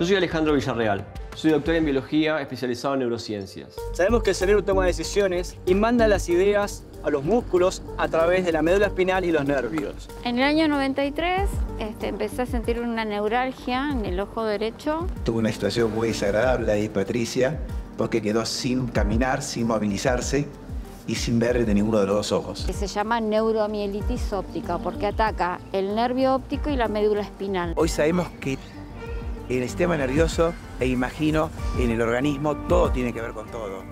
Yo soy Alejandro Villarreal. Soy doctor en biología especializado en neurociencias. Sabemos que el cerebro toma decisiones y manda las ideas a los músculos a través de la médula espinal y los nervios. En el año 93 este, empecé a sentir una neuralgia en el ojo derecho. Tuvo una situación muy desagradable ahí Patricia, porque quedó sin caminar, sin movilizarse y sin ver de ninguno de los dos ojos. Que se llama neuromielitis óptica porque ataca el nervio óptico y la médula espinal. Hoy sabemos que en el sistema nervioso e imagino en el organismo todo tiene que ver con todo.